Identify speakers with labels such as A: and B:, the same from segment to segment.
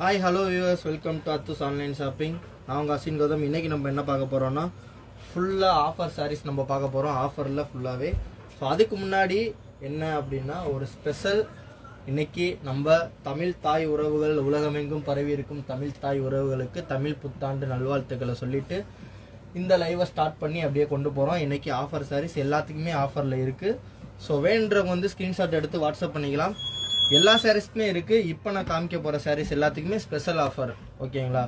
A: Hi hello viewers welcome to அத்துஸ் online shopping நான் உங்கள் அசின் கௌதம். இன்னைக்கு நம்ம என்ன பார்க்க போகிறோம்னா ஃபுல்லாக ஆஃபர் சாரீஸ் நம்ம பார்க்க போகிறோம் ஆஃபரில் ஃபுல்லாகவே ஸோ அதுக்கு முன்னாடி என்ன அப்படின்னா ஒரு ஸ்பெஷல் இன்னைக்கு நம்ம தமிழ் தாய் உறவுகள் உலகமெங்கும் பரவி இருக்கும் தமிழ் தாய் உறவுகளுக்கு தமிழ் புத்தாண்டு நல்வாழ்த்துக்களை சொல்லிட்டு இந்த லைவை ஸ்டார்ட் பண்ணி அப்படியே கொண்டு போகிறோம் இன்றைக்கி ஆஃபர் சாரீஸ் எல்லாத்துக்குமே ஆஃபரில் இருக்குது ஸோ வேண்டவங்க வந்து ஸ்க்ரீன்ஷாட் எடுத்து வாட்ஸ்அப் பண்ணிக்கலாம். எல்லா சாரீஸ்க்குமே இருக்குது இப்போ நான் காமிக்க போகிற சாரீஸ் எல்லாத்துக்குமே ஸ்பெஷல் ஆஃபர் ஓகேங்களா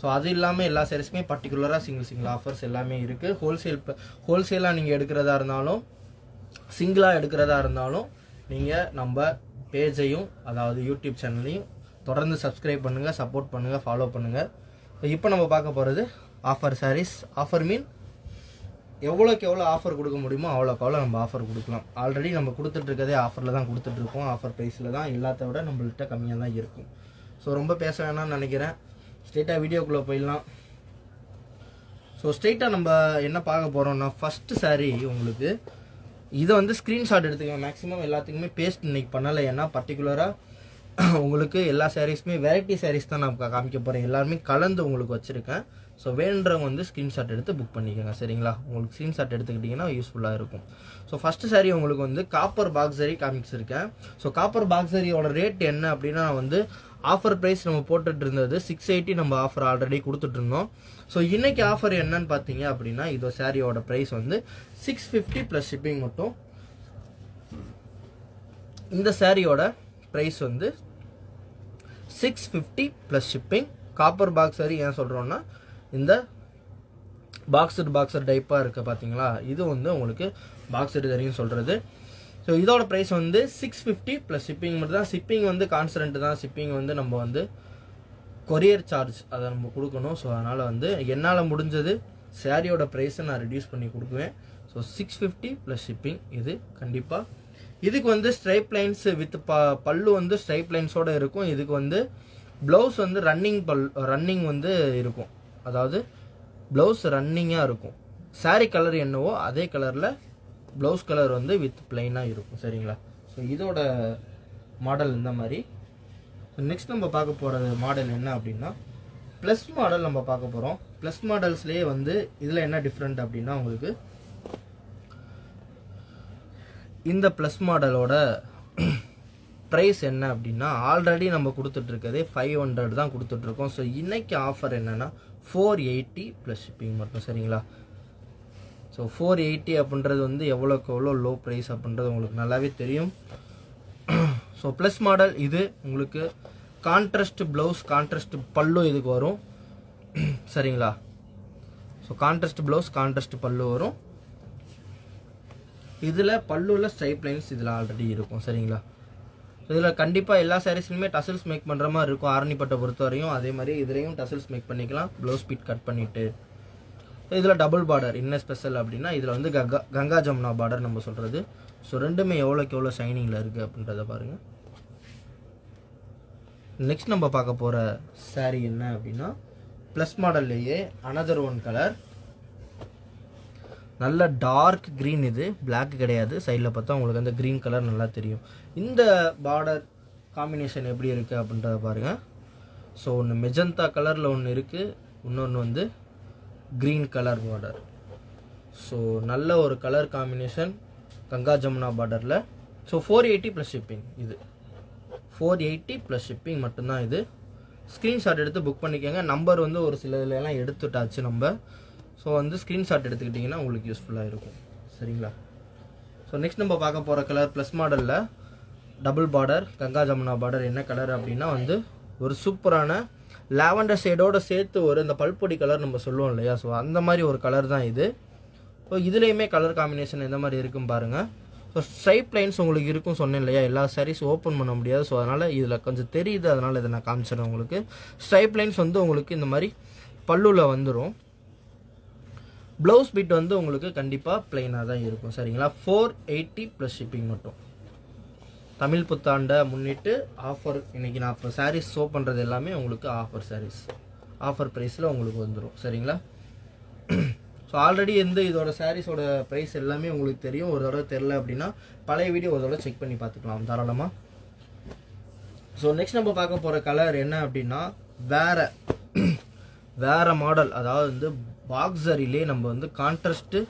A: ஸோ அது இல்லாமல் எல்லா சாரீஸ்க்குமே பர்டிகுலராக சிங்கிள் சிங்கிள் ஆஃபர்ஸ் எல்லாமே இருக்குது ஹோல்சேல் ஹோல்சேலாக நீங்கள் எடுக்கிறதா இருந்தாலும் சிங்கிளாக எடுக்கிறதா இருந்தாலும் நீங்கள் நம்ம பேஜையும் அதாவது யூடியூப் சேனலையும் தொடர்ந்து சப்ஸ்கிரைப் பண்ணுங்கள் சப்போர்ட் பண்ணுங்கள் ஃபாலோ பண்ணுங்கள் இப்போ நம்ம பார்க்க போகிறது ஆஃபர் சாரீஸ் ஆஃபர் மீன் எவ்வளோக்கு எவ்வளோ ஆஃபர் கொடுக்க முடியுமோ அவ்வளோக்கு அவ்வளோ நம்ம ஆஃபர் கொடுக்கலாம். ஆல்ரெடி நம்ம கொடுத்துட்ருக்கதே ஆஃபரில் தான் கொடுத்துட்ருக்கோம் ஆஃபர் ப்ரைஸில் தான் எல்லாத்த விட நம்மள்கிட்ட கம்மியாக தான் இருக்கும். ஸோ ரொம்ப பேச வேணாம்னு நினைக்கிறேன். ஸ்ட்ரெயிட்டாக வீடியோக்குள்ளே போயிடலாம். ஸோ ஸ்ட்ரெயிட்டாக நம்ம என்ன பார்க்க போகிறோம்னா ஃபஸ்ட்டு சாரீ உங்களுக்கு. இதை வந்து ஸ்க்ரீன்ஷாட் எடுத்துக்கோங்க. மேக்ஸிமம் எல்லாத்துக்குமே பேஸ்ட் இன்னைக்கு பண்ணலை. ஏன்னா பர்டிகுலராக உங்களுக்கு எல்லா சாரீஸுமே வெரைட்டி சாரீஸ் தான் நான் காமிக்க போகிறேன் எல்லாருமே கலந்து உங்களுக்கு வச்சுருக்கேன். ஸோ வேணுன்றவங்க வந்து ஸ்க்ரீன்ஷாட் எடுத்து புக் பண்ணிக்கோங்க சரிங்களா? உங்களுக்கு ஸ்க்ரீன்ஷாட் எடுத்துக்கிட்டிங்கன்னா யூஸ்ஃபுல்லாக இருக்கும். ஸோ ஃபஸ்ட்டு saree உங்களுக்கு வந்து காப்பர் பாக்ஸரி காமிக்ஸ் இருக்கேன் ஸோ காப்பர் பாக்ஸரியோட ரேட் என்ன அப்படின்னா வந்து ஆஃபர் ப்ரைஸ் நம்ம போட்டுட்டு இருந்தது சிக்ஸ் எயிட்டி நம்ம ஆஃபர் ஆல்ரெடி கொடுத்துட்டு இருந்தோம். ஸோ இன்னைக்கு ஆஃபர் என்னன்னு பார்த்தீங்க அப்படின்னா இதோ சாரியோட ப்ரைஸ் வந்து சிக்ஸ் ஃபிஃப்டி ப்ளஸ் ஷிப்பிங் மட்டும். இந்த சாரியோட ப்ரைஸ் வந்து six fifty plus shipping copper box ஏன் சொல்கிறோன்னா இந்த பாக்ஸர் பாக்ஸர் டைப்பாக இருக்குது பார்த்தீங்களா இது வந்து உங்களுக்கு பாக்ஸர் தெரியும் சொல்கிறது ஸோ இதோட ப்ரைஸ் வந்து சிக்ஸ் ஃபிஃப்டி ப்ளஸ் ஷிப்பிங் மட்டும் தான். ஷிப்பிங் வந்து கான்ஸ்டன்ட் தான். ஷிப்பிங் வந்து நம்ம வந்து கொரியர் சார்ஜ் அதை நம்ம கொடுக்கணும். ஸோ அதனால் வந்து என்னால் முடிஞ்சது சாரியோட ப்ரைஸை நான் ரெடியூஸ் பண்ணி கொடுக்குவேன். So six fifty plus shipping இது கண்டிப்பாக இதுக்கு வந்து ஸ்ட்ரைப் லைன்ஸ் வித் ப பல்லு வந்து ஸ்ட்ரைப் லைன்ஸோட இருக்கும். இதுக்கு வந்து ப்ளவுஸ் வந்து ரன்னிங் பல் ரன்னிங் வந்து இருக்கும். அதாவது ப்ளவுஸ் ரன்னிங்காக இருக்கும். Saree கலர் என்னவோ அதே கலரில் ப்ளவுஸ் கலர் வந்து வித் பிளெயினாக இருக்கும். சரிங்களா? ஸோ இதோட மாடல் இந்த மாதிரி. நெக்ஸ்ட் நம்ம பார்க்க போகிறது மாடல் என்ன அப்படின்னா ப்ளஸ் மாடல் நம்ம பார்க்க போகிறோம் ப்ளஸ் மாடல்ஸ்லேயே வந்து இதில் என்ன டிஃப்ரெண்ட் அப்படின்னா உங்களுக்கு இந்த ப்ளஸ் மாடலோட ப்ரைஸ் என்ன அப்படின்னா ஆல்ரெடி நம்ம கொடுத்துட்ருக்கதே ஃபைவ் ஹண்ட்ரட் தான் கொடுத்துட்ருக்கோம் ஸோ இன்னைக்கு ஆஃபர் என்னென்னா ஃபோர் எயிட்டி ப்ளஸ் ஷிப்பிங் மட்டும் சரிங்களா? ஸோ ஃபோர் எயிட்டி அப்படின்றது வந்து எவ்வளோக்கு எவ்வளோ லோ ப்ரைஸ் அப்படின்றது உங்களுக்கு நல்லாவே தெரியும். ஸோ ப்ளஸ் மாடல் இது உங்களுக்கு கான்ட்ராஸ்ட் ப்ளவுஸ் கான்ட்ராஸ்ட் பல்லு இதுக்கு வரும். சரிங்களா? ஸோ கான்ட்ராஸ்ட் ப்ளவுஸ் கான்ட்ராஸ்ட் பல்லு வரும். இதில் பல்லுவில் ஸ்ட்ரைப் லைன்ஸ் இதில் ஆல்ரெடி இருக்கும் சரிங்களா? இதில் கண்டிப்பாக எல்லா சாரீஸ்லையுமே டசல்ஸ் மேக் பண்ணுற மாதிரி இருக்கும். ஆரணிப்பட்டை பொறுத்த வரையும் அதே மாதிரி இதுலேயும் டசல்ஸ் மேக் பண்ணிக்கலாம். ப்ளவுஸ் பீட் கட் பண்ணிவிட்டு இதில் டபுள் பார்டர் என்ன ஸ்பெஷல் அப்படின்னா இதில் வந்து கங்கா கங்கா ஜமுனா பார்டர் நம்ம சொல்கிறது ஸோ ரெண்டுமே எவ்வளோக்கு எவ்வளோ ஷைனிங்கில் இருக்குது அப்படின்றத பாருங்கள் நெக்ஸ்ட் நம்ம பார்க்க போகிற சாரீ என்ன அப்படின்னா ப்ளஸ் மாடல்லையே அனதர் ஒன் கலர் நல்ல டார்க் க்ரீன் இது. பிளாக் கிடையாது. சைடில் பார்த்தா உங்களுக்கு அந்த க்ரீன் கலர் நல்லா தெரியும். இந்த பார்டர் காம்பினேஷன் எப்படி இருக்குது அப்படின்றத பாருங்கள் ஸோ ஒன்று மெஜந்தா கலரில் ஒன்று இருக்குது இன்னொன்று வந்து க்ரீன் கலர் பார்டர் ஸோ நல்ல ஒரு கலர் காம்பினேஷன் கங்கா ஜமுனா பார்டரில் so four eighty plus shipping இது. ஃபோர் எயிட்டி ப்ளஸ் ஷிப்பிங் மட்டும்தான் இது. ஸ்க்ரீன்ஷாட் எடுத்து புக் பண்ணிக்கோங்க. நம்பர் வந்து ஒரு சில இதுலலாம் எல்லாம் எடுத்துட்டாச்சு நம்ம. ஸோ வந்து ஸ்க்ரீன்ஷாட் எடுத்துக்கிட்டிங்கன்னா உங்களுக்கு யூஸ்ஃபுல்லாக இருக்கும். சரிங்களா? ஸோ நெக்ஸ்ட் நம்ம பார்க்க போகிற கலர் ப்ளஸ் மாடலில் double border Ganga Jamuna border என்ன கலர் அப்படின்னா வந்து ஒரு சூப்பரான லாவெண்டர் ஷேடோடு சேர்த்து ஒரு இந்த பல்பொடி கலர் நம்ம சொல்லுவோம் இல்லையா? ஸோ அந்த மாதிரி ஒரு கலர் தான் இது. ஸோ இதுலேயுமே கலர் காம்பினேஷன் எந்த மாதிரி இருக்கும் பாருங்கள் ஸோ ஸ்ட்ரைப் லைன்ஸ் உங்களுக்கு இருக்கும் சொன்னேன் இல்லையா? எல்லா சாரீஸ் ஓப்பன் பண்ண முடியாது. ஸோ அதனால் இதில் கொஞ்சம் தெரியுது. அதனால் இதை நான் காமிச்சிடறேன் உங்களுக்கு. ஸ்ட்ரைப் லைன்ஸ் வந்து உங்களுக்கு இந்த மாதிரி பல்லுவில் வந்துடும் ப்ளவுஸ் பிட் வந்து உங்களுக்கு கண்டிப்பாக பிளைனாக தான் இருக்கும் சரிங்களா? ஃபோர் எயிட்டி ப்ளஸ் ஷிப்பிங் மட்டும். தமிழ் புத்தாண்டை முன்னிட்டு ஆஃபர் இன்றைக்கி நான் இப்போ சாரீஸ் ஷோ பண்ணுறது எல்லாமே உங்களுக்கு ஆஃபர் சாரீஸ் ஆஃபர் ப்ரைஸில் உங்களுக்கு வந்துடும் சரிங்களா? ஸோ ஆல்ரெடி எந்த இதோட சாரீஸோட ப்ரைஸ் எல்லாமே உங்களுக்கு தெரியும். ஒரு தடவை தெரில அப்படின்னா பழைய வீடியோ ஒரு தடவை செக் பண்ணி பார்த்துக்கலாம் தாராளமாக ஸோ நெக்ஸ்ட் நம்ம பார்க்க போகிற கலர் என்ன அப்படின்னா வேற வேற மாடல் அதாவது வந்து பாக்ஸரிலே நம்ம வந்து கான்ட்ராஸ்ட்டு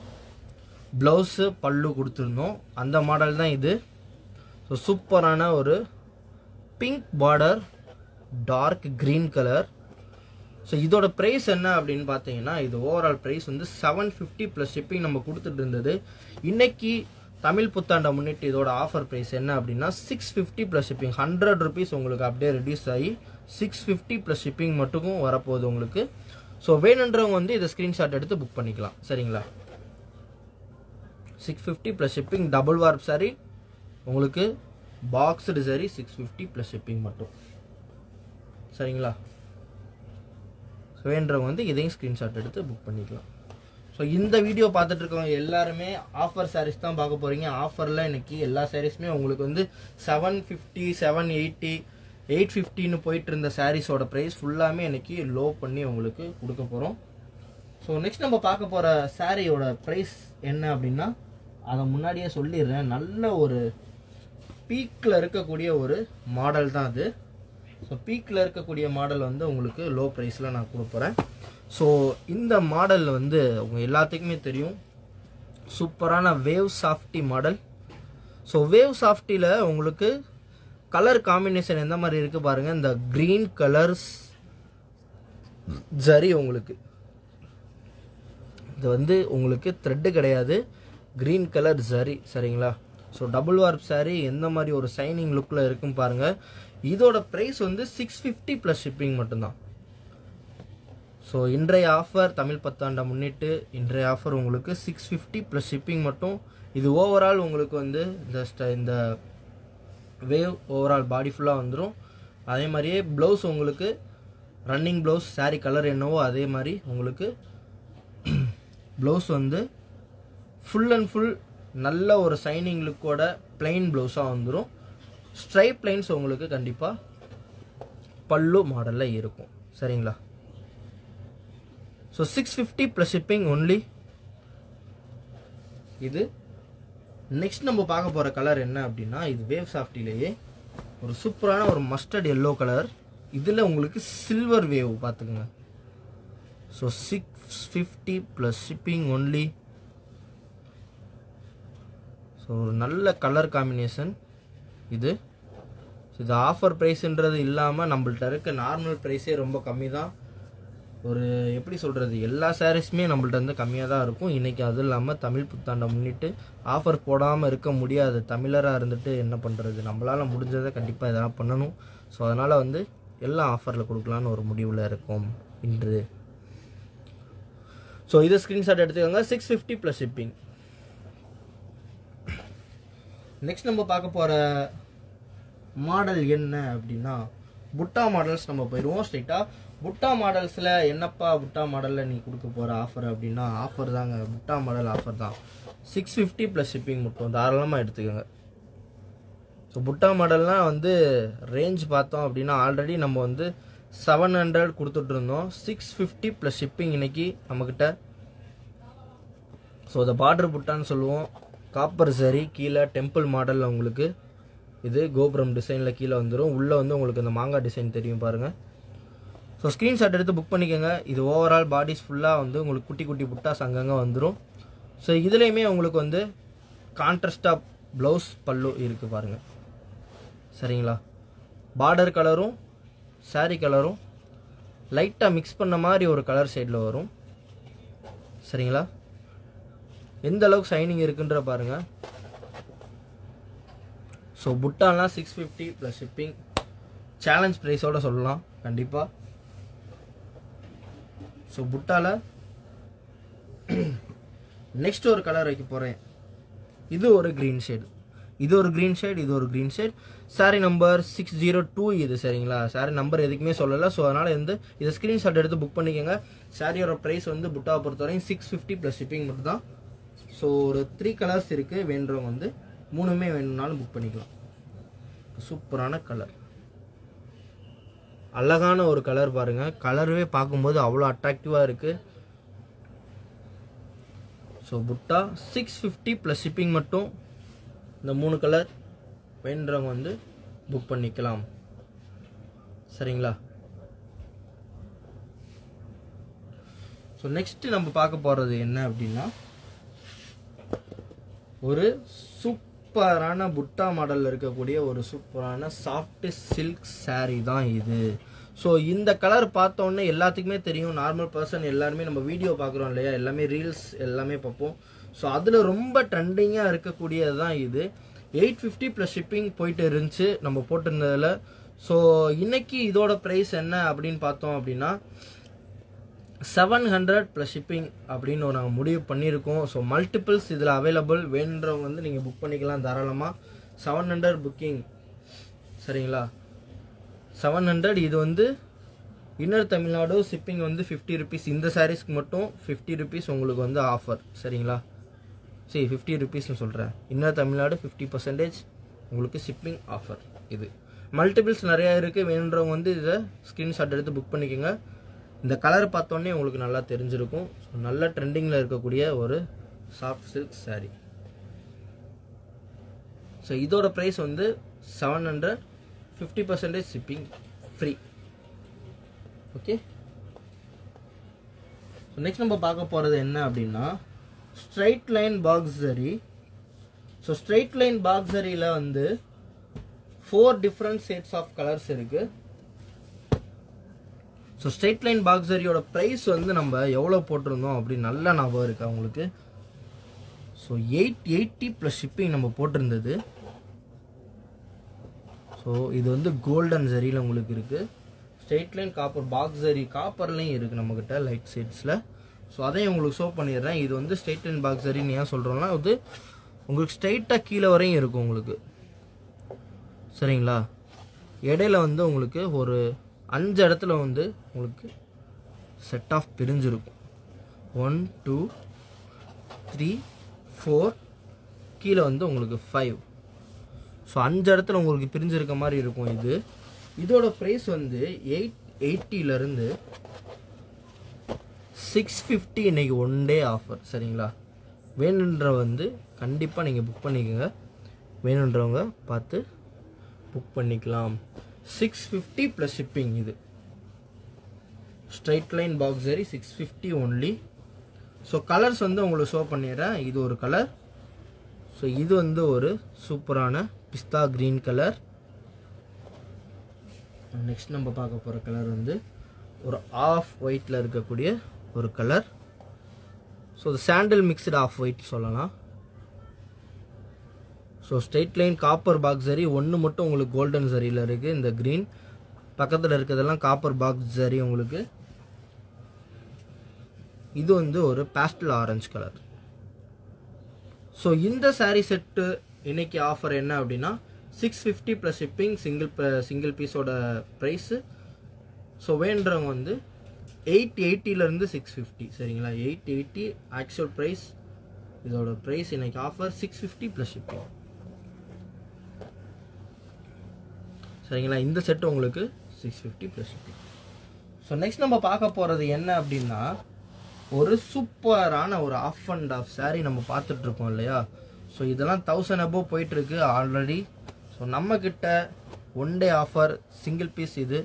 A: ப்ளவுஸு பல்லு கொடுத்துருந்தோம். அந்த மாடல் தான் இது. ஸோ சூப்பரான ஒரு pink border dark green colour so இதோட ப்ரைஸ் என்ன அப்படின்னு பார்த்தீங்கன்னா இது ஓவரால் ப்ரைஸ் வந்து செவன் ஃபிஃப்டி ப்ளஸ் ஷிப்பிங் நம்ம கொடுத்துட்டு இருந்தது. இன்னைக்கு தமிழ் புத்தாண்டை முன்னிட்டு இதோட ஆஃபர் ப்ரைஸ் என்ன அப்படின்னா six fifty plus shipping hundred rupees உங்களுக்கு அப்படியே ரெடியூஸ் ஆகி சிக்ஸ் ஃபிஃப்டி ப்ளஸ் ஷிப்பிங் மட்டும் வரப்போகுது உங்களுக்கு. ஸோ வேணுன்றவங்க வந்து இதை ஸ்க்ரீன்ஷாட் எடுத்து புக் பண்ணிக்கலாம். சரிங்களா? Six fifty plus shipping double warp sari உங்களுக்கு boxed sari six fifty plus shipping மட்டும். சரிங்களா? ஸோ வேண்டவங்க வந்து இதையும் ஸ்க்ரீன்ஷாட் எடுத்து புக் பண்ணிக்கலாம். ஸோ இந்த வீடியோ பார்த்துட்டு இருக்கவங்க எல்லாருமே ஆஃபர் சாரீஸ் தான் பார்க்க போகிறீங்க ஆஃபரில் இன்றைக்கி எல்லா சாரீஸுமே உங்களுக்கு வந்து seven fifty seven eighty eight ஃபிஃப்டின்னு போயிட்டு இருந்த சாரீஸோட ப்ரைஸ் ஃபுல்லாமே இன்னைக்கு லோ பண்ணி உங்களுக்கு கொடுக்க போகிறோம் ஸோ நெக்ஸ்ட் நம்ம பார்க்க போகிற சாரியோட ப்ரைஸ் என்ன அப்படின்னா அதை முன்னாடியே சொல்லிடுறேன். நல்ல ஒரு பீக்கில் இருக்கக்கூடிய ஒரு மாடல் தான் அது. ஸோ பீக்கில் இருக்கக்கூடிய மாடல் வந்து உங்களுக்கு லோ ப்ரைஸில் நான் கொடுப்பறேன் ஸோ இந்த மாடல் வந்து உங்கள் எல்லாத்துக்குமே தெரியும். சூப்பரான wave softy model so wave சாஃப்டியில் உங்களுக்கு கலர் காம்பினேஷன் எந்த மாதிரி இருக்குது பாருங்கள் இந்த க்ரீன் கலர்ஸ் ஜரி உங்களுக்கு. இது வந்து உங்களுக்கு த்ரெட்டு கிடையாது. க்ரீன் கலர் ஜரி சரிங்களா? ஸோ டபுள் வார்ப் saree எந்த மாதிரி ஒரு சைனிங் லுக்கில் இருக்கும் பாருங்கள் இதோட ப்ரைஸ் வந்து சிக்ஸ் ஃபிஃப்டி ப்ளஸ் ஷிப்பிங் மட்டும்தான். ஸோ இன்றைய ஆஃபர் தமிழ் பத்தாண்டை முன்னிட்டு இன்றைய ஆஃபர் உங்களுக்கு சிக்ஸ் ஃபிஃப்டி ப்ளஸ் ஷிப்பிங் மட்டும். இது ஓவரால் உங்களுக்கு வந்து இந்த ஸ்ட- இந்த வேவ் ஓவரால் பாடி ஃபுல்லாக வந்துடும் அதே மாதிரியே ப்ளவுஸ் உங்களுக்கு ரன்னிங் ப்ளவுஸ் சாரீ கலர் என்னவோ அதே மாதிரி உங்களுக்கு ப்ளவுஸ் வந்து ஃபுல் அண்ட் ஃபுல் நல்ல ஒரு சைனிங் லுக்கோட plain ப்ளவுஸாக வந்துடும் ஸ்ட்ரைப் லைன்ஸ் உங்களுக்கு கண்டிப்பாக பல்லு மாடலில் இருக்கும். சரிங்களா? So six fifty plus shipping only இது நெக்ஸ்ட் நம்ம பார்க்க போகிற கலர் என்ன அப்படின்னா இது வேவ் சாஃப்டிலேயே ஒரு சூப்பரான ஒரு மஸ்டர்ட் எல்லோ கலர் இதில் உங்களுக்கு சில்வர் வேவ் பார்த்துக்குங்க. So six fifty plus shipping only so ஒரு நல்ல கலர் காம்பினேஷன் இது இது ஆஃபர் ப்ரைஸ்ன்றது இல்லாமல் நம்மள்ட்ட இருக்க நார்மல் ப்ரைஸே ரொம்ப கம்மி தான் ஒரு எப்படி சொல்கிறது எல்லா சாரீஸுமே நம்மள்ட்ட வந்து கம்மியாக தான் இருக்கும். இன்றைக்கி அதுவும் இல்லாமல் தமிழ் புத்தாண்டை முன்னிட்டு ஆஃபர் போடாமல் இருக்க முடியாது தமிழராக இருந்துட்டு என்ன பண்ணுறது நம்மளால் முடிஞ்சதை கண்டிப்பாக இதெல்லாம் பண்ணணும். ஸோ அதனால் வந்து எல்லாம் ஆஃபரில் கொடுக்கலான்னு ஒரு முடிவில் இருக்கும் இன்று. ஸோ இதை ஸ்க்ரீன்ஷாட் எடுத்துக்கோங்க. Six fifty plus shipping next நம்ம பார்க்க போகிற மாடல் என்ன அப்படின்னா புட்டா மாடல்ஸ் நம்ம போயிடுவோம். ஸ்ட்ரைட்டாக புட்டா மாடல்ஸில் என்னப்பா புட்டா மாடலில் நீ கொடுக்க போகிற ஆஃபர் அப்படின்னா ஆஃபர் தாங்க. புட்டா மாடல் ஆஃபர் தான். சிக்ஸ் ஃபிஃப்டி ப்ளஸ் ஷிப்பிங் மட்டும். தாராளமாக எடுத்துக்கோங்க. ஸோ புட்டா மாடல்னால் வந்து ரேஞ்ச் பார்த்தோம் அப்படின்னா ஆல்ரெடி நம்ம வந்து செவன் ஹண்ட்ரட் கொடுத்துட்ருந்தோம் சிக்ஸ் ஃபிஃப்டி ப்ளஸ் ஷிப்பிங் இன்னைக்கு நம்மக்கிட்ட ஸோ அதை பார்டர் புட்டான்னு சொல்லுவோம். காப்பர் சரி கீழே டெம்பிள் மாடலில் உங்களுக்கு. இது கோபுரம் டிசைனில் கீழே வந்துடும் உள்ளே வந்து உங்களுக்கு இந்த மாங்காய் டிசைன் தெரியும் பாருங்கள் ஸோ ஸ்க்ரீன்ஷாட் எடுத்து புக் பண்ணிக்கோங்க. இது ஓவரால் பாடிஸ் ஃபுல்லாக வந்து உங்களுக்கு குட்டி குட்டி புட்டாஸ் அங்கங்கே வந்துடும் ஸோ இதுலேயுமே உங்களுக்கு வந்து கான்ட்ரஸ்டாக ப்ளவுஸ் பல்லு இருக்குது பாருங்கள் சரிங்களா? பார்டர் கலரும் saree கலரும் லைட்டாக மிக்ஸ் பண்ண மாதிரி ஒரு கலர் சைடில் வரும். சரிங்களா? எந்த அளவுக்கு ஷைனிங் இருக்குன்ற பாருங்க. So புட்டாலாம் six fifty plus shipping challenge ப்ரைஸோட சொல்லலாம். கண்டிப்பாக ஸோ புட்டால நெக்ஸ்ட் ஒரு கலர் வைக்க போகிறேன் இது ஒரு க்ரீன் ஷேடு இது ஒரு க்ரீன் ஷேட் இது ஒரு green shade sari number six zero two இது சரிங்களா? சாரி நம்பர் எதுக்குமே சொல்லலை. ஸோ அதனால் வந்து இதை ஸ்க்ரீன்ஷாட் எடுத்து புக் பண்ணிக்கோங்க. சாரியோட ப்ரைஸ் வந்து புட்டாவை பொறுத்தவரையும் சிக்ஸ் ஃபிஃப்டி ப்ளஸ் ஷிப்பிங் மட்டும் தான் ஸோ ஒரு த்ரீ கலர்ஸ் இருக்குது வேண்டுறவங்க வந்து மூணுமே வேணும்னாலும் புக் பண்ணிக்கலாம். சூப்பரான கலர் அழகான ஒரு கலர் பாருங்க. கலரவே பார்க்கும்போது அவ்வளோ அட்ராக்டிவாக இருக்குது ஸோ புட்டா சிக்ஸ் ஃபிஃப்டி ப்ளஸ் ஷிப்பிங் மட்டும் இந்த மூணு கலர் வேண்டவங்க வந்து புக் பண்ணிக்கலாம். சரிங்களா? ஸோ நெக்ஸ்ட் நம்ம பார்க்க போகிறது என்ன அப்படின்னா ஒரு சூப்பரான புட்டா மாடலில் இருக்கக்கூடிய ஒரு சூப்பரான சாஃப்ட் சில்க் சாரீ தான் இது. ஸோ இந்த கலர் பார்த்தோன்னே எல்லாத்துக்குமே தெரியும். நார்மல் பர்சன் எல்லாருமே நம்ம வீடியோ பார்க்குறோம் இல்லையா? எல்லாமே ரீல்ஸ் எல்லாமே பார்ப்போம். ஸோ அதில் ரொம்ப ட்ரெண்டிங்காக இருக்கக்கூடியது தான் இது. எயிட் ஃபிஃப்டி ப்ளஸ் ஷிப்பிங் போயிட்டு இருந்துச்சு நம்ம போட்டிருந்ததில். ஸோ இன்னைக்கு இதோட ப்ரைஸ் என்ன அப்படின்னு பார்த்தோம் அப்படின்னா செவன் ஹண்ட்ரட் ப்ளஸ் ஷிப்பிங் அப்படின்னு ஒரு நாங்கள் முடிவு பண்ணியிருக்கோம். ஸோ மல்டிபிள்ஸ் இதில் அவைலபிள் வேணுன்றவங்க வந்து நீங்கள் புக் பண்ணிக்கலாம் தாராளமாக செவன் ஹண்ட்ரட் புக்கிங் சரிங்களா? செவன் ஹண்ட்ரட் இது வந்து இன்னர் தமிழ்நாடு ஷிப்பிங் வந்து ஃபிஃப்டி ருபீஸ் இந்த சாரீஸ்க்கு மட்டும் ஃபிஃப்டி ருபீஸ் உங்களுக்கு வந்து ஆஃபர் சரிங்களா? சரி ஃபிஃப்டி ருபீஸ்னு சொல்கிறேன் இன்னர் தமிழ்நாடு ஃபிஃப்டி பர்சன்டேஜ் உங்களுக்கு ஷிப்பிங் ஆஃபர் இது. மல்டிபிள்ஸ் நிறையா இருக்குது வேணுன்றவங்க வந்து இதை ஸ்க்ரீன்ஷாட் எடுத்து புக் பண்ணிக்கோங்க. இந்த கலர் பார்த்தோன்னே உங்களுக்கு நல்லா தெரிஞ்சிருக்கும். ஸோ நல்ல ட்ரெண்டிங்கில் இருக்கக்கூடிய ஒரு சாஃப்ட் சில்க் சாரீ ஸோ இதோட ப்ரைஸ் வந்து seven hundred fifty percentage shipping free okay so next நம்ம பார்க்க போகிறது என்ன அப்படின்னா straight line box sari so straight line box சரியில் வந்து four different shades of colours இருக்குது ஸோ ஸ்ட்ரெயிட் லைன் பாக்ஸரியோட ப்ரைஸ் வந்து நம்ம எவ்வளோ போட்டிருந்தோம் அப்படின்னு நல்ல ஞாபகம் இருக்கா உங்களுக்கு? So eight eighty plus shipping நம்ம போட்டிருந்தது. ஸோ இது வந்து கோல்டன் ஜரியில் உங்களுக்கு இருக்குது straight line copper box zari காப்பர்லேயும் இருக்குது நம்மக்கிட்ட லைட் சைட்ஸில் ஸோ அதையும் உங்களுக்கு ஷோ பண்ணிடுறேன். இது வந்து ஸ்ட்ரெயிட் லைன் பாக்ஸ் ஜரின்னு ஏன் சொல்கிறோம்னா அது உங்களுக்கு ஸ்ட்ரைட்டாக கீழே வரையும் இருக்கும் உங்களுக்கு. சரிங்களா? இடையில வந்து உங்களுக்கு ஒரு அஞ்சு இடத்துல வந்து உங்களுக்கு செட் ஆஃப் பிரிஞ்சிருக்கும். ஒன் டூ த்ரீ ஃபோர் கீழே வந்து உங்களுக்கு ஃபைவ் ஸோ அஞ்சு இடத்துல உங்களுக்கு பிரிஞ்சிருக்க மாதிரி இருக்கும் இது. இதோட ப்ரைஸ் வந்து எயிட் எயிட்டியிலேருந்து சிக்ஸ் ஃபிஃப்டி இன்னைக்கு ஒன் டே ஆஃபர் சரிங்களா? வேணுன்ற வந்து கண்டிப்பாக நீங்கள் புக் பண்ணிக்கோங்க. வேணுன்றவங்க பார்த்து புக் பண்ணிக்கலாம். சிக்ஸ் ஃபிஃப்டி ப்ளஸ் ஷிப்பிங் இது. Straight line box sari six fifty only so colours வந்து உங்களுக்கு ஷோ பண்ணிடுறேன். இது ஒரு கலர் ஸோ இது வந்து ஒரு சூப்பரான பிஸ்தா க்ரீன் கலர் நெக்ஸ்ட் நம்ம பார்க்க போகிற கலர் வந்து ஒரு ஆஃப் ஒயிட்டில் இருக்கக்கூடிய ஒரு கலர் ஸோ சாண்டில் மிக்ஸ்டு ஆஃப் ஒயிட் சொல்லலாம். So straight line copper box sari ஒன்று மட்டும் உங்களுக்கு கோல்டன் சரியில் இருக்குது இந்த க்ரீன் பக்கத்தில் இருக்கிறதெல்லாம் காப்பர் பாக்ஸ் சரி உங்களுக்கு இது வந்து ஒரு பேஸ்டல் ஆரஞ்சு கலர் ஸோ இந்த சாரீ செட்டு இன்னைக்கு ஆஃபர் என்ன அப்படின்னா six fifty plus shipping single single பீஸோட ப்ரைஸு ஸோ வேண்டவங்க வந்து எயிட் எயிட்டிலேருந்து சிக்ஸ் ஃபிஃப்டி சரிங்களா? எயிட் எயிட்டி ஆக்சுவல் ப்ரைஸ் இதோட ப்ரைஸ் இன்னைக்கு offer six fifty plus shipping சரிங்களா? இந்த செட்டு உங்களுக்கு six fifty plus shipping so next நம்ம பார்க்க போகிறது என்ன அப்படின்னா ஒரு சூப்பரான ஒரு ஆஃப் அண்ட் ஆஃப் சாரீ நம்ம பார்த்துட்டு இருக்கோம் இல்லையா? ஸோ இதெல்லாம் தௌசண்ட் அபோவ் போயிட்டுருக்கு ஆல்ரெடி ஸோ நம்மக்கிட்ட one day offer single piece இது.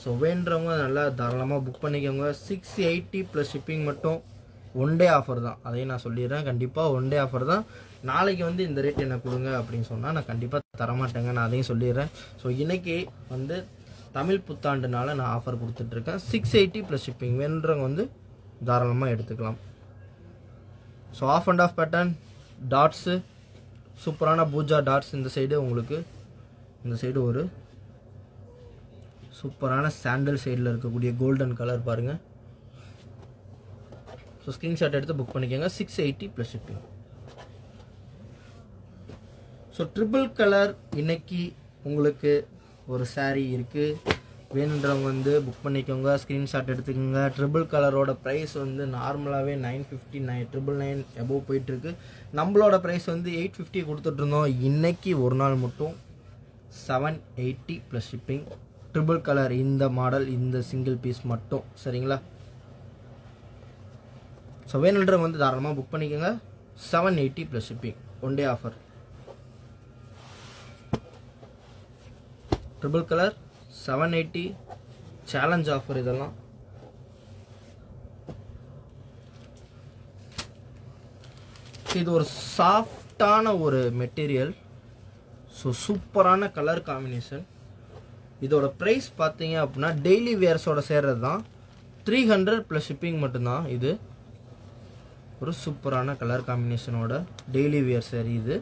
A: ஸோ வேண்டவங்க நல்லா தாராளமாக புக் பண்ணிக்கோங்க. சிக்ஸ் எயிட்டி ப்ளஸ் ஷிப்பிங் மட்டும் ஒன் டே ஆஃபர் தான். அதையும் நான் சொல்லிடுறேன். கண்டிப்பாக ஒன் டே ஆஃபர் தான். நாளைக்கு வந்து இந்த ரேட் என்ன கொடுங்க அப்படின்னு சொன்னால் நான் கண்டிப்பாக தரமாட்டேங்க. நான் அதையும் சொல்லிடுறேன். ஸோ இன்றைக்கி வந்து தமிழ் புத்தாண்டுனால நான் ஆஃபர் கொடுத்துட்ருக்கேன். சிக்ஸ் எயிட்டி ப்ளஸ் ஷிப்பிங் வேணுன்றவங்க வந்து தாராளமாக எடுத்துக்கலாம். So off and off pattern dots சூப்பரான பூஜா டாட்ஸ் இந்த சைடு உங்களுக்கு இந்த சைடு ஒரு சூப்பரான சாண்டல் சைடில் இருக்கக்கூடிய கோல்டன் கலர் பாருங்கள் ஸோ ஸ்க்ரீன்ஷாட் எடுத்து புக் பண்ணிக்கோங்க. Six eighty plus shipping so triple colour இன்னைக்கு உங்களுக்கு ஒரு சாரீ இருக்குது வேணுன்றவங்க வந்து புக் பண்ணிக்கோங்க ஸ்க்ரீன்ஷாட் எடுத்துக்கோங்க. ட்ரிபிள் கலரோட ப்ரைஸ் வந்து நார்மலாகவே nine fifty nine triple nine above போயிட்டுருக்கு. நம்மளோட ப்ரைஸ் வந்து எயிட் ஃபிஃப்டி கொடுத்துட்ருந்தோம் இன்றைக்கி ஒரு நாள் மட்டும் seven eighty plus shipping triple colour இந்த மாடல் இந்த சிங்கிள் பீஸ் மட்டும். சரிங்களா? ஸோ வேணுன்றவங்க வந்து தாராளமாக புக் பண்ணிக்கோங்க. Seven eighty plus shipping one day offer triple colour seven eighty challenge offer இதெல்லாம். இது ஒரு சாஃப்டான ஒரு மெட்டீரியல் ஸோ சூப்பரான கலர் காம்பினேஷன் இதோட ப்ரைஸ் பார்த்தீங்க அப்படின்னா டெய்லி வியர்ஸோட சேர்றது தான் த்ரீ ஹண்ட்ரட் ப்ளஸ் ஷிப்பிங் மட்டும்தான் இது. ஒரு சூப்பரான கலர் காம்பினேஷனோட டெய்லி வியர் சரி இது.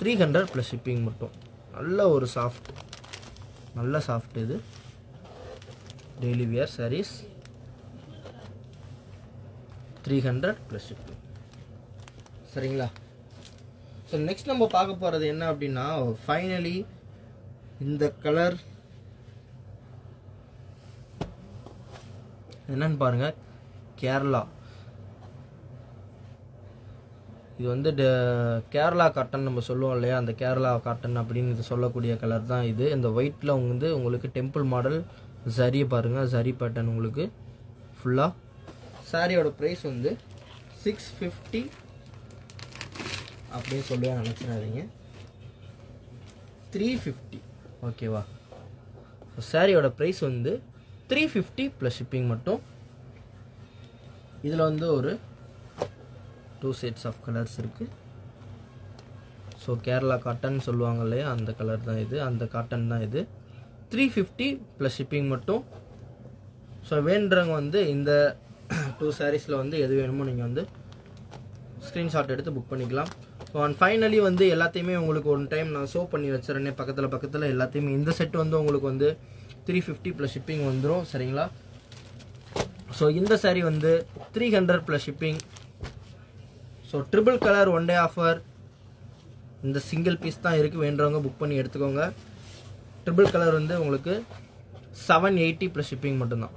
A: த்ரீ ஹண்ட்ரட் ப்ளஸ் ஷிப்பிங் மட்டும். நல்ல ஒரு சாஃப்ட் நல்ல சாஃப்ட் இது. Daily wear sarees three hundred plus shipping சரிங்களா? ஸோ நெக்ஸ்ட் நம்ம பார்க்க போகிறது என்ன அப்படின்னா ஃபைனலி இந்த கலர் என்னன்னு பாருங்கள் கேரளா. இது வந்து ட- கேரளா காட்டன் நம்ம சொல்லுவோம் இல்லையா? அந்த கேரளா காட்டன் அப்படின்னு இது சொல்லக்கூடிய கலர் தான் இது. இந்த ஒயிட்டில் வந்து உங்களுக்கு டெம்பிள் மாடல் ஜரி பாருங்கள் ஜரி பேட்டர்ன் உங்களுக்கு ஃபுல்லாக சாரியோட ப்ரைஸ் வந்து சிக்ஸ் ஃபிஃப்டி அப்படின்னு சொல்லி நினச்சிடாதீங்க. த்ரீ ஃபிஃப்டி ஓகேவா சாரியோட ப்ரைஸ் வந்து த்ரீ ஃபிஃப்டி ப்ளஸ் ஷிப்பிங் மட்டும். இதில் வந்து ஒரு டூ செட்ஸ் ஆஃப் கலர்ஸ் இருக்குது ஸோ கேரளா காட்டன் சொல்லுவாங்க இல்லையா? அந்த கலர் தான் இது. அந்த காட்டன் தான் இது. த்ரீ ஃபிஃப்டி ப்ளஸ் ஷிப்பிங் மட்டும். ஸோ வேண்டுறவங்க வந்து இந்த டூ சாரீஸில் வந்து எது வேணுமோ நீங்கள் வந்து ஸ்க்ரீன்ஷாட் எடுத்து புக் பண்ணிக்கலாம். ஸோ அண்ட் ஃபைனலி வந்து எல்லாத்தையுமே உங்களுக்கு ஒன் டைம் நான் ஷோ பண்ணி வச்சுருந்தேன் பக்கத்தில் பக்கத்தில் எல்லாத்தையுமே. இந்த செட் வந்து உங்களுக்கு வந்து த்ரீ ஃபிஃப்டி ப்ளஸ் ஷிப்பிங் வந்துடும் சரிங்களா? ஸோ இந்த saree வந்து three hundred plus shipping so triple colour one day offer இந்த சிங்கிள் பீஸ் தான் இருக்குது வேண்டவங்க புக் பண்ணி எடுத்துக்கோங்க. ட்ரிபிள் கலர் வந்து உங்களுக்கு செவன் எயிட்டி ப்ளஸ் ஷிப்பிங் மட்டும்தான்.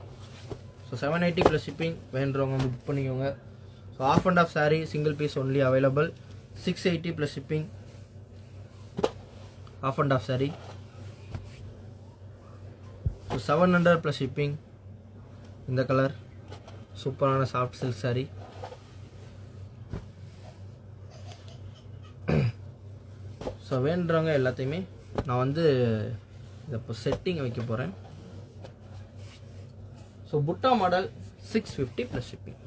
A: So seven eighty plus shipping வேண்டுறவங்க book பண்ணிக்கோங்க. So off and off saree single piece only available six eighty plus shipping off and off saree. So seven hundred plus shipping இந்த colour சூப்பரான soft silk sari so வேண்டுறவங்க எல்லாத்தையுமே நான் வந்து இதை இப்போ setting வைக்க போகிறேன் so butta model six fifty plus shipping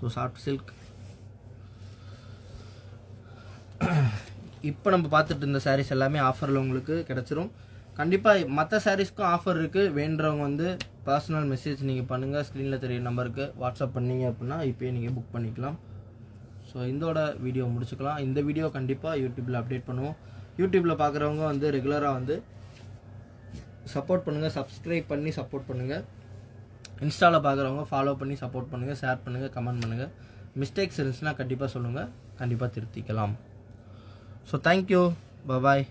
A: so soft silk இப்போ நம்ம பார்த்துட்டு இருந்த சாரீஸ் எல்லாமே ஆஃபரில் உங்களுக்கு கிடச்சிரும். கண்டிப்பாக மற்ற சாரீஸ்க்கும் ஆஃபர் இருக்குது வேண்டுறவங்க வந்து பர்சனல் மெசேஜ் நீங்கள் பண்ணுங்கள் ஸ்க்ரீனில் தெரிய நம்பருக்கு வாட்ஸ்அப் பண்ணீங்க அப்படின்னா இப்போயே நீங்கள் புக் பண்ணிக்கலாம். ஸோ இதோட வீடியோ முடிச்சுக்கலாம். இந்த வீடியோ கண்டிப்பாக யூடியூப்பில் அப்டேட் பண்ணுவோம். யூடியூப்பில் பார்க்குறவங்க வந்து ரெகுலராக வந்து சப்போர்ட் பண்ணுங்கள் சப்ஸ்கிரைப் பண்ணி சப்போர்ட் பண்ணுங்கள் இன்ஸ்டாவில் பார்க்குறவங்க ஃபாலோ பண்ணி சப்போர்ட் பண்ணுங்கள் ஷேர் பண்ணுங்கள் கமெண்ட் பண்ணுங்கள் மிஸ்டேக்ஸ் இருந்துச்சுன்னா கண்டிப்பாக சொல்லுங்கள் கண்டிப்பாக திருத்திக்கலாம். So thank you bye bye